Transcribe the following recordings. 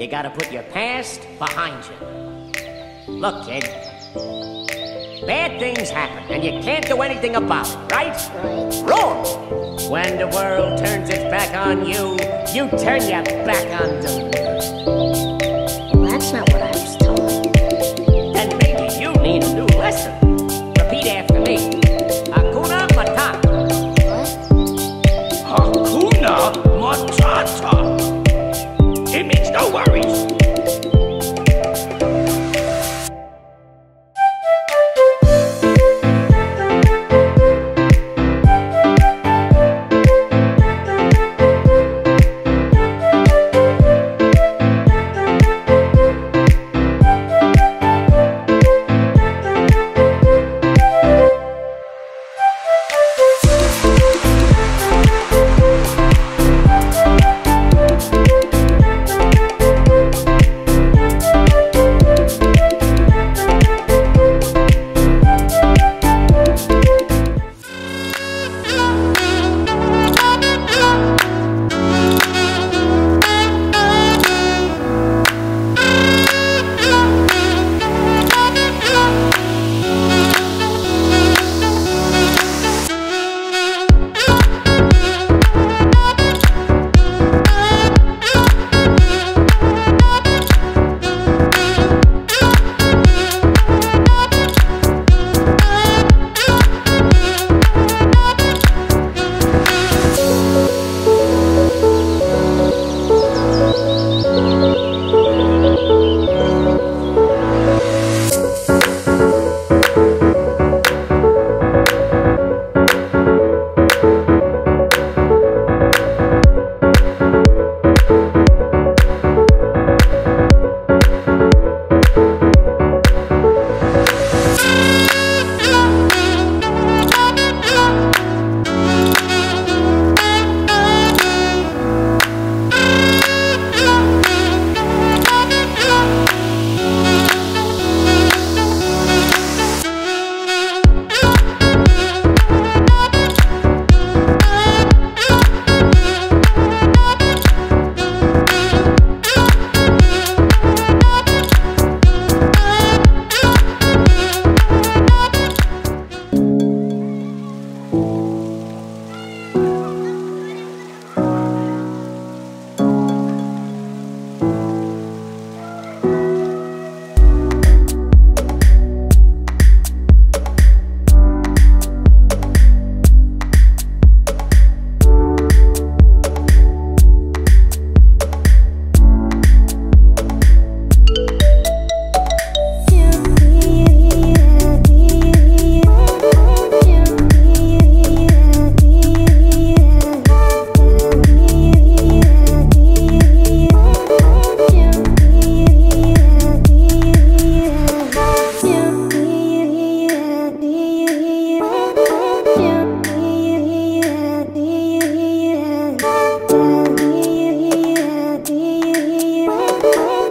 you gotta put your past behind you. Look, kid. Bad things happen, and you can't do anything about it, right? Wrong! When the world turns its back on you, you turn your back on them.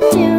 You.